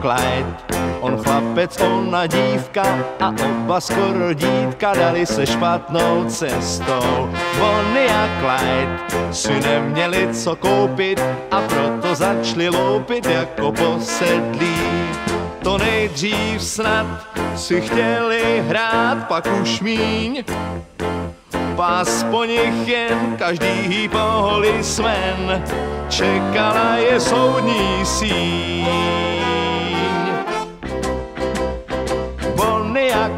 Clyde. On chlapec, ona dívka a oba skoro dítka dali se špatnou cestou. Bonnie a Clyde si neměli co koupit a proto začali loupit jako posedlí. To nejdřív snad si chtěli hrát, pak už míň. Pás po nich jen každý polismen, čekala je soudní síň.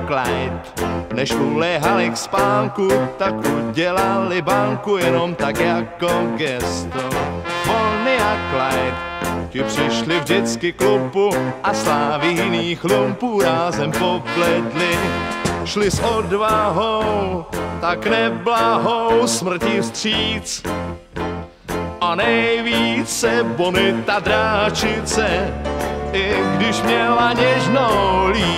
Clyde, než uléhali k spánku, tak udělali banku jenom tak jako gesto. Bonnie a Clyde, ti přišli v dětský klubu a sláviných lumpů rázem pobledli. Šli s odvahou, tak neblahou smrti vstříc. A nejvíce bonita dráčice, i když měla něžnou líc.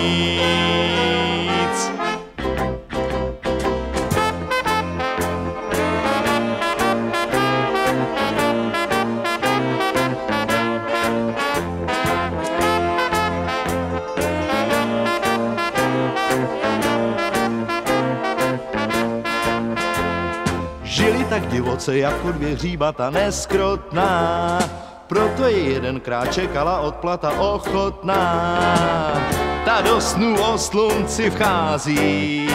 Žili tak divoce jako dvě hříbata neskrotná, proto je jedenkrát čekala odplata ochotná. Ta do snů o slunci vchází,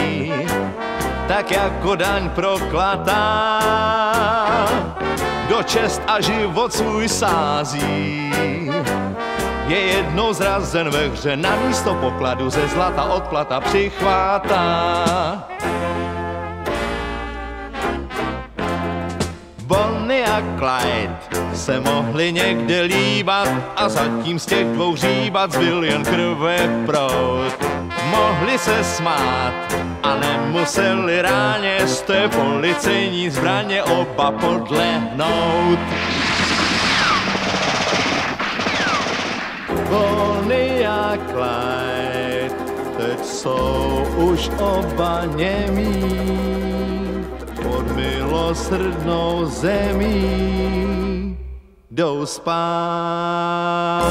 tak jako daň proklatá. Do čest a život svůj sází. Je jednou zrazen ve hře, na místo pokladu ze zlata odplata přichvátá. Bonnie a Clyde se mohli někde líbat a zatím z těch dvou říbat zbyl jen krve prout. Mohli se smát a nemuseli ráně z té policejní zbraně oba podlehnout. Bonnie a Clyde teď jsou už oba němí pod milosrdnou zemí jdou spát.